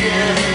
Yeah.